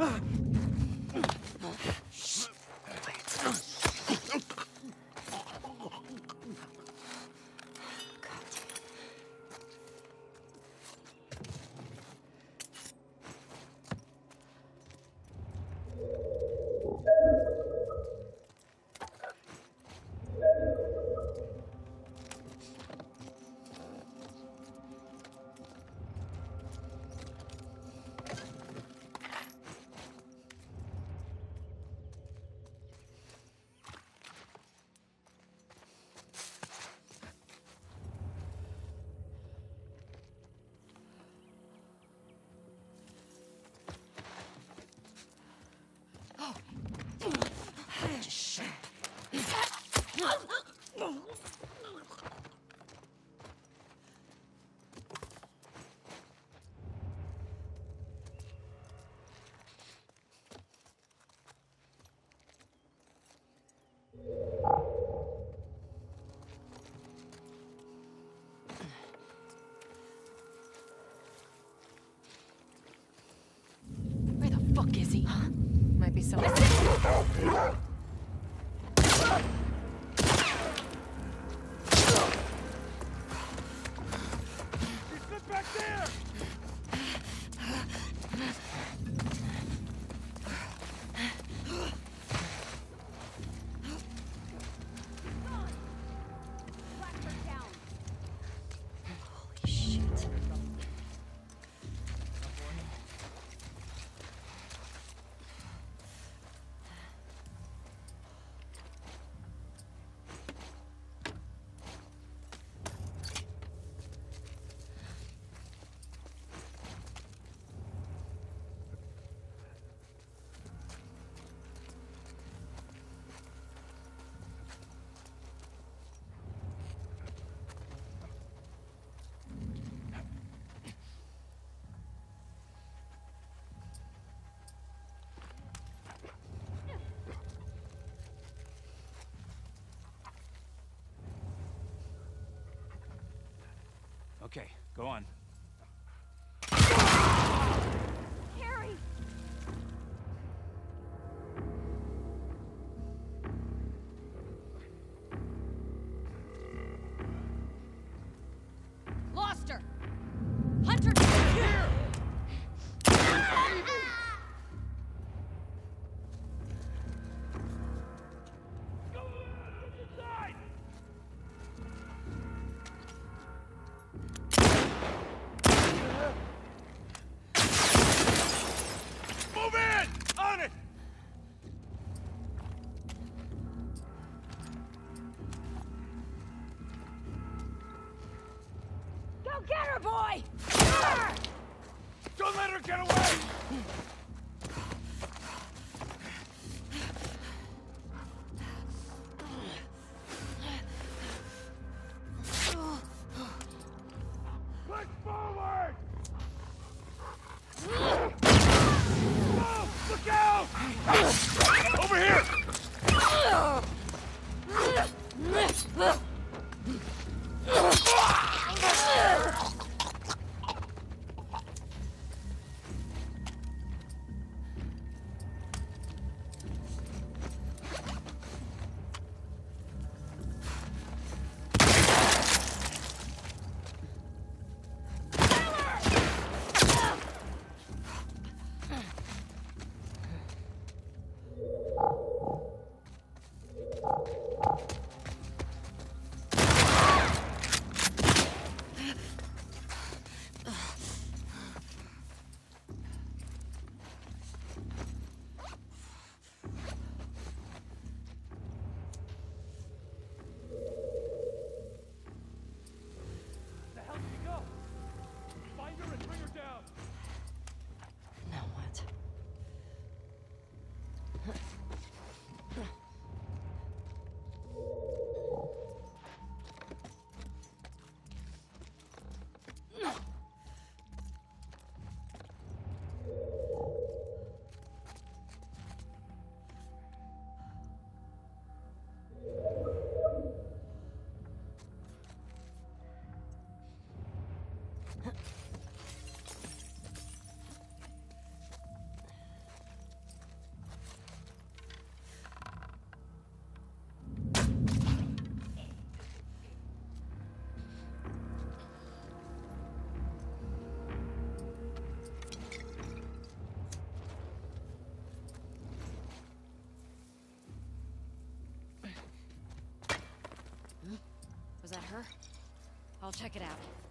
Ah! Where the fuck is he? Might be someone. Okay, go on. Get her, boy! Don't let her get away! I'll check it out.